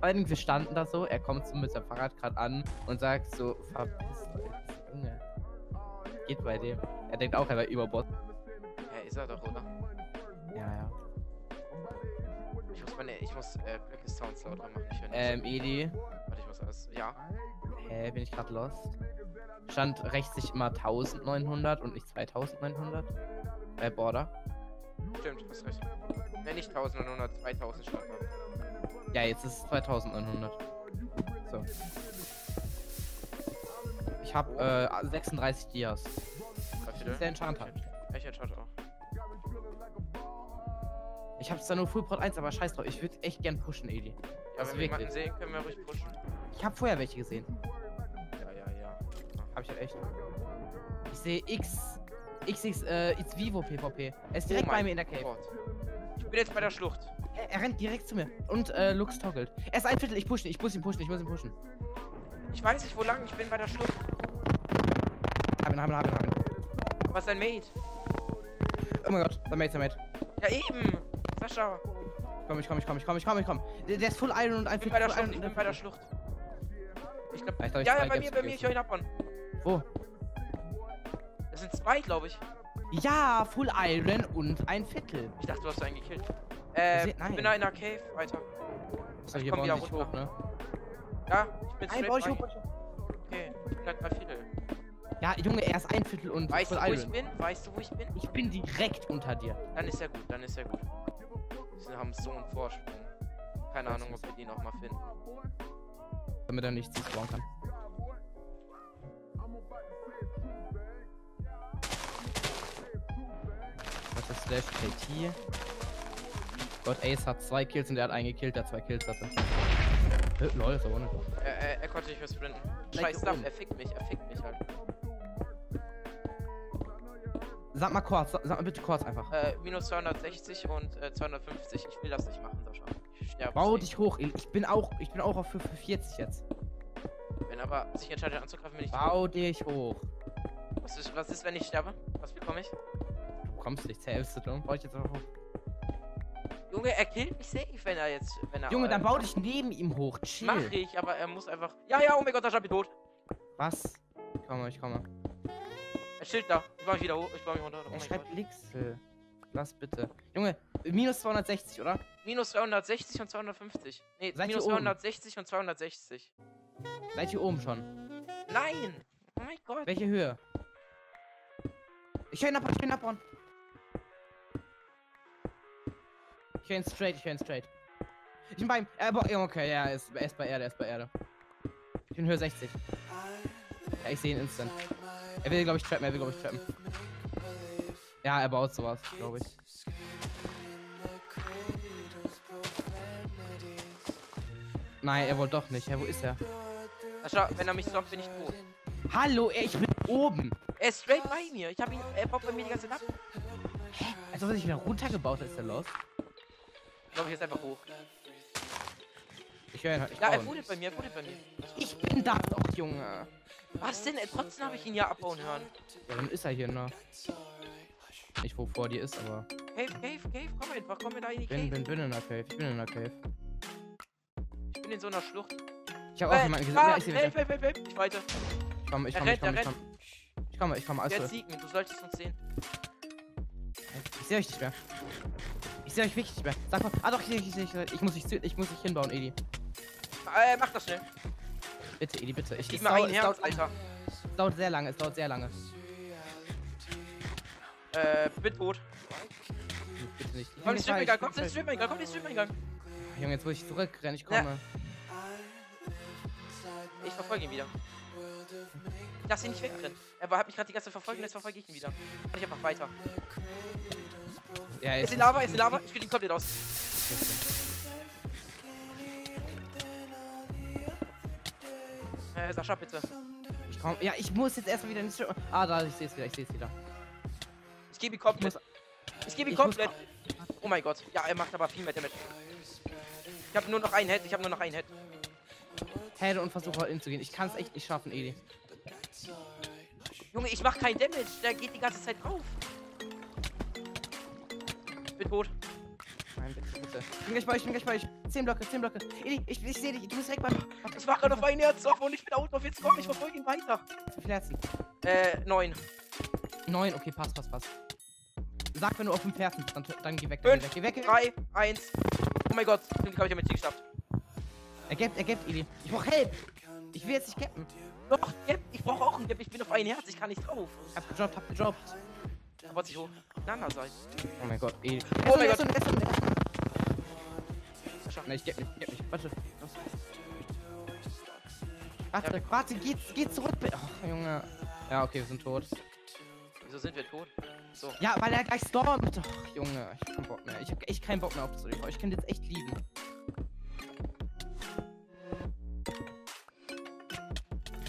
Vor Dingen, wir standen da so, er kommt so mit seinem Fahrrad gerade an und sagt so, verpiss euch, Junge. Geht bei dem. Er denkt auch, er war Überboss. Ja, ist er doch, oder? Ja, ja. Ich muss meine, ich muss äh, Blöcke Sounds lauter machen. Ich. Ähm, Edi, Warte, ich muss alles. Ja. hä, bin ich gerade lost? Stand rechts sich immer 1900 und nicht 2900 bei Border. Stimmt, hast recht. Ne, nicht 1900, 2000 stand da. Ja, jetzt ist es 2900. So. Ich habe äh, 36 Dias. Was Das ist der Enchanter. Ich entschalte auch. Ich habe zwar nur Full Prot 1, aber scheiß drauf. Ich würde echt gern pushen, Edi. Ja, Das wenn wir jemanden sehen, können wir ruhig pushen. Ich habe vorher welche gesehen. Ja, ja, ja. Habe ich halt echt. Ich sehe X. XX, äh, It's Vivo PvP. Er ist direkt Oh bei mir in der Cave. Gott. Ich bin jetzt bei der Schlucht. Er, er rennt direkt zu mir. Und äh, Lux toggelt. Er ist ein Viertel, ich push ihn, ich muss ihn pushen, ich muss ihn pushen. Ich weiß nicht, wo lang. Ich bin bei der Schlucht. Hab ihn, hab ihn, hab ihn, hab ihn. Was ist dein Mate? Oh mein Gott, der Mate, der Mate. Ja, eben. Sascha. Komm, ich komm, ich komm, ich komm, ich komm, ich komm. Der, der ist Full Iron und ein Ich bin Viertel bei der Schlucht. Ich bin bei der Schlucht. Ich glaub. Ja, ich glaub, Ja, bei mir, bei mir. Ich höre ihn ab, Mann. Das sind zwei, glaube ich. Viertel. Ja, Full Iron und ein Viertel. Ich dachte, du hast einen gekillt. Äh, ich bin da in der Cave, Alter. So, Ich hier komm wieder runter. hoch, ne? Ja, ich bin Nein, straight ich hoch, ich. Okay, ich bin halt drei Viertel. Ja, Junge, er ist ein Viertel und Weißt du, wo ich Iron. bin? Weißt du, wo ich bin? Ich bin direkt unter dir. Dann ist ja gut, dann ist ja gut. Wir haben so einen Vorsprung. Keine Ahnung, ob wir die nochmal finden. Damit er nicht zuspawnen kann. Was ist Slash KT? Gott, Ace hat zwei Kills und der hat einen gekillt, der zwei Kills hatte. Äh, lol, ist aber nicht. Er, er, er konnte nicht mehr sprinten. Scheiß Stuff, oben. er fickt mich, er fickt mich halt. Sag mal kurz, sag, sag mal bitte kurz einfach. Äh, minus 260 und äh, 250. Ich will das nicht machen, Sascha. Ich sterbe. Bau dich hoch, ich bin auch, ich bin auch auf 45 jetzt. Wenn aber sich entscheidet anzugreifen, bin ich. Bau dich hoch. Was ist, was ist, wenn ich sterbe? Was bekomme ich? Du kommst nicht, zählst du dumm? Bau ich jetzt auch hoch. Junge, er killt mich safe, wenn er jetzt. Wenn er, Junge, dann bau dich neben ihm hoch, chill. Mach ich, aber er muss einfach. Ja, ja, oh mein Gott, Sascha, bin tot. Was? Ich komme, ich komme. Er steht da. Ich baue mich wieder hoch. Ich baue mich runter. Oh Er schreibt Gott. Lixel. Lass bitte. Junge, minus 260, oder? Minus 260 und 250. Nee, Seid ihr minus oben? 260 und 260. Seid ihr oben schon? Nein! Oh mein Gott. Welche Höhe? Ich höre ihn abhauen, ich höre ihn abhauen. Höre ihn straight, ich höre ihn straight. Ich bin bei ihm. Er, okay, ja, er ist, er ist bei Erde, er ist bei Erde. Ich bin Höhe 60. Ja, ich sehe ihn instant. Er will, glaube ich, trappen, er will, glaube ich, trappen. Ja, er baut sowas, glaube ich. Nein, er wollte doch nicht. Ja, wo ist er? Sascha, wenn er mich stoppt, bin ich tot. Hallo, ey, ich bin oben. Er ist straight bei mir. Ich hab ihn. Er baut bei mir die ganze Zeit ab. Als ob er sich wieder runtergebaut hat, ist er los. Ich glaube, ich jetzt einfach hoch. Ich höre ihn halt. Ich Ja, er fudet bei mir, er fudet bei mir. Ich bin da doch, Junge. Was denn? Trotzdem habe ich ihn ja abbauen hören. Ja, dann ist er hier noch. Nicht wo vor dir ist, aber. Cave, Cave, Cave, komm einfach, komm mir da in die Bin, Cave. bin, bin in der Cave. Ich bin in der Cave. Ich bin in so einer Schlucht. Ich habe auch jemanden gesehen. ah, Ja, ich sehe help, help, help, help. Ich weite. Ich komme, ich komme, ich komme, ich komme. Ich komme, ich komme, Der alles sieht mich, du solltest uns sehen. Ich sehe euch nicht mehr. Ich sehe euch wirklich nicht mehr. Sag mal. Ah doch, ich sehe, ich ich muss dich, ich muss dich hinbauen, Edi. Äh, mach das schnell. Bitte, Edi, bitte. Ich Gib es mir dau- ein es Herz, Alter. Es dauert sehr lange, es dauert sehr lange. Äh, bin tot. Bitte nicht. Ich Komm, die ich komm, falsch. Stripeingang, komm, die Stripeingang. Junge, jetzt muss ich zurückrennen, ich Ja. komme. Ich verfolge ihn wieder. Ich lass ihn nicht wegrennen. Er hat mich gerade die ganze Zeit verfolgt, jetzt verfolge ich ihn wieder. Und ich einfach weiter. Ja, Ist in Lava, ist in Lava. Ich spiele ihn komplett aus. Äh, Sascha, bitte. Ich komm, ja, ich muss jetzt erstmal wieder in die Ah, da, ich sehe es wieder, ich sehe es wieder. Ich gebe ihn komplett. Ich gebe ihn komplett. Oh mein Gott. Ja, er macht aber viel mehr Damage. Ich habe nur noch einen Head. Ich habe nur noch einen Head. Head und versuche in zu gehen. Ich kann es echt nicht schaffen, Edi. Junge, ich mach keinen Damage. Der geht die ganze Zeit drauf. Ich bin gleich bei euch, ich bin gleich bei euch. 10 Blöcke, 10 Blöcke. Eli, ich, ich sehe dich, du bist direkt beim. Ich war gerade auf ein Herz drauf und ich bin out auf jetzt komm, ich verfolge ihn weiter. Wie viele Herzen? Äh, neun. 9, okay, passt, passt, passt. Sag, wenn du auf 5 Herzen bist, dann, dann geh weg, dann Fünf, geh weg, geh weg. drei, eins. Oh mein Gott, stimmt, glaube ich, habe ich geschafft. Er gibt, er gibt, Eli. Ich brauch Help. Ich will jetzt nicht cappen. Doch, Gap, ich brauche auch einen Gap, ich bin auf ein Herz, ich kann nicht drauf. Hab gedroppt, hab gedroppt. Aber sich hoch. Nana sein. Oh mein Gott, Eli. Oh mein Gott. Nein, ich geb nicht, geb nicht. Warte. los. Warte, warte, geh, geh zurück. bitte. Oh, Junge. Ja, okay, wir sind tot. Wieso sind wir tot? So. Ja, weil er gleich stormt. Doch, Junge, ich hab keinen Bock mehr. Ich hab echt keinen Bock mehr auf das. Ich könnte jetzt echt lieben.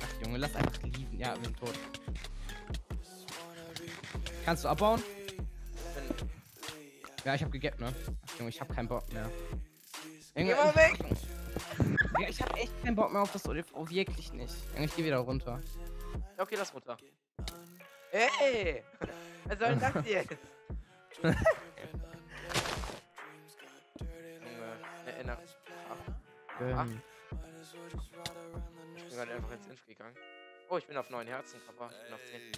Ach, Junge, lass einfach lieben. Ja, wir sind tot. Kannst du abbauen? Ja, ich hab gegappt, ne? Ach, Junge, ich hab keinen Bock mehr. Geh mal weg! Ja, ich hab echt keinen Bock mehr auf das ODV. Wirklich nicht. Junge, ich geh wieder runter. Ja, okay, lass runter. Ey! Was soll denn das jetzt? Junge, ne, ich bin gerade einfach ins Inf gegangen. Oh, ich bin auf 9 Herzen, Papa. Ich bin auf 10.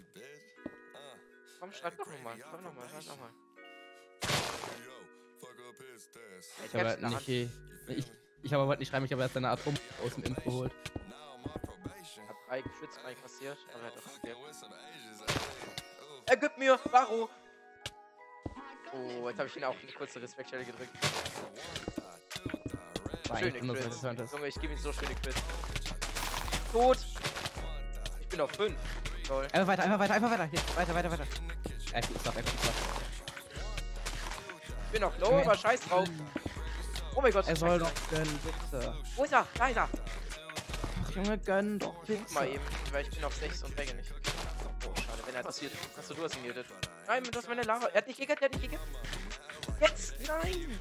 Komm, schreib doch nochmal. Schreib nochmal, schreib nochmal. Ich habe halt nicht. eh- Ich, ich habe heute nicht schreiben, ich habe erst eine Atom aus dem Impf geholt. Hab drei Geschütz reinkassiert, aber er hat auch gegeben. Er gibt mir, Baro! Oh, jetzt habe ich ihn auch eine kurze Respektstelle gedrückt. Schöne das Junge, ich gebe ihm so schöne Crits. Tot! Ich bin auf 5. Toll. Einfach weiter, einfach weiter, einfach weiter. Hier, weiter, weiter, weiter. Er ist doch, er ist doch. Ich bin auf Low, aber scheiß drauf. Oh mein Gott, Er soll doch gönnen, bitte. Wo ist er? Da ist er. Ach, Junge, gönn doch, bitte. Guck mal eben, weil ich bin auf 6 und wege nicht. Oh, schade, wenn er passiert. Achso, du hast ihn getötet. Nein, das ist meine Lava. Er hat nicht gekillt, er hat nicht gekillt. Jetzt! Nein!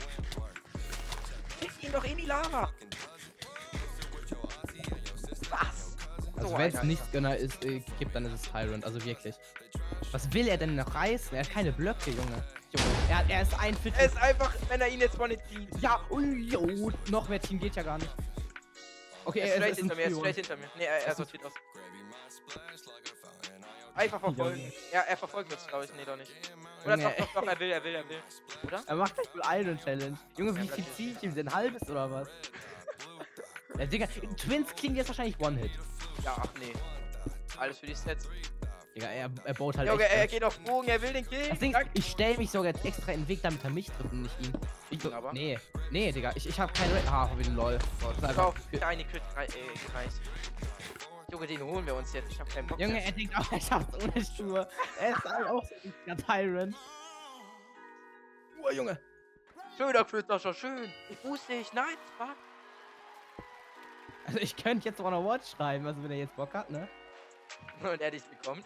Schick ihn doch in die Lava! Was? Also So, wenn es nicht Gönner ist, äh, gibt, dann ist es Tyrant, also wirklich. Was will er denn noch reißen? Er hat keine Blöcke, Junge. Er, er ist ein Viertel. Er ist einfach, wenn er ihn jetzt von nicht zieht. Ja, ui, jo, noch mehr Team geht ja gar nicht. Okay, Er ist straight hinter mir, er ist straight hinter mir. Nee, er, er sortiert aus. Einfach verfolgen. Ja, er verfolgt uns, glaube ich. Nee, doch nicht. Oder Junge, doch, doch, doch, er will, er will, er will. Oder? Er macht gleich eine Iron Challenge. Junge, wie viel ich ihm denn? Halbes oder was? Ja, Digga, Twins klingen jetzt wahrscheinlich One-Hit. Ja, ach nee. Alles für die Sets. Digga, er, er baut halt Junge, er geht auf Bogen, er will den Kill. Ding ich stelle mich sogar jetzt extra in den Weg, damit er mich trifft und nicht ihn. Ich, Aber? Nee, nee, Digga, ich, ich hab keine. Ra- Ah, hab ich den LOL. Das ist einfach- Auf, eine Crit rei- äh, gereicht. Junge, den holen wir uns jetzt. Ich hab keinen Bock Junge, er denkt auch, er schafft ohne Schuhe. Er ist halt auch so ein Tyrant. Oh, Junge. Schöner war schön. Ich booste dich. Nein, fuck. Also ich könnte jetzt auch noch Watch schreiben, also wenn er jetzt Bock hat, ne? Und er dich bekommt.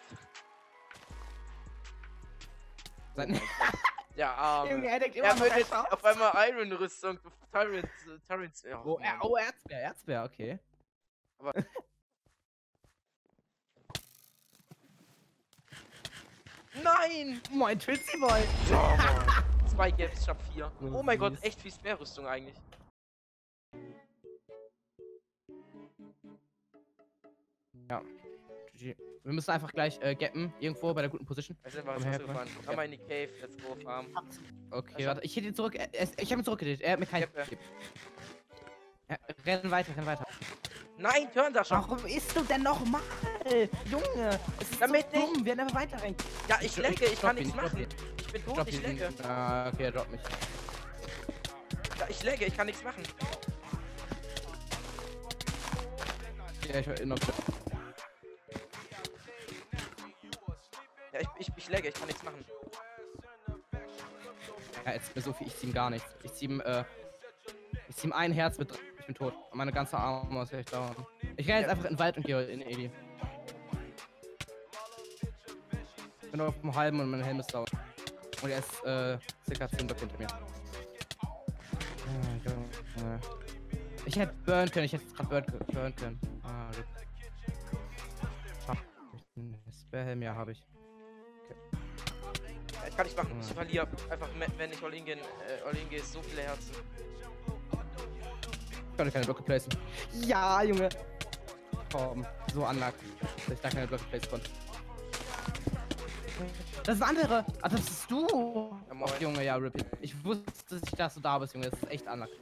Sein Ja, arm. Junge, er denkt immer Er wird auf einmal Iron-Rüstung. Tyrants, äh, Tyrants. Ja, Oh, er, oh, Erzbär, Erzbär, okay. Aber- Nein! Mein Twitzy Boy. Oh, Mann. Zwei Gaps, ich hab vier. So Oh mein Gott, echt viel Spare-Rüstung eigentlich. GG. Wir müssen einfach gleich äh, gappen, irgendwo bei der guten Position. Wir sind her, gefahren. komm. Mal in die Cave, let's go farm. Okay, Also- warte, ich hätte ihn zurück. Er, ich habe ihn zurückgedreht. Er hat mir keinen. Ja, renn weiter, renn weiter. Nein, turn da schon. Warum isst du denn nochmal? Junge, es ist Damit so dumm. Wir werden einfach weiter rennen. Ja, ich lagge, ich kann drop ihn, nichts machen. Ich bin Drop tot, ich ihn. lagge. Ah, okay, er droppt mich. Ja, ich lagge, ich kann nichts machen. Ja, ich noch. Ich, ich, kann nichts machen. Ja, jetzt so viel. Ich zieh ihm gar nichts. Ich zieh ihm, äh. Ich zieh ihm ein Herz mit. Ich bin tot. Und meine ganze Arme ist echt down. Ich renn jetzt einfach in den Wald und gehe in Edi. Ich bin auf dem halben und mein Helm ist down. Und er ist, äh, circa 10 Blöcke hinter mir. Junge. Ich hätte burn können, ich hätte gerade burn, burn können. Ah, ich einen Spellhelm? Ja, habe ich. Okay. Ich kann nicht machen, ich verliere. Einfach, wenn ich All-In gehen, äh, All-In gehe, so viele Herzen. Ich konnte keine Blöcke placen. Ja, Junge. Komm, so unlucky, dass ich da keine Blöcke placen konnte. Das ist andere. Ah, das bist du. Ja. Ach, Junge, ja, Rip. Ich wusste nicht, dass du da bist, Junge. Das ist echt unlucky.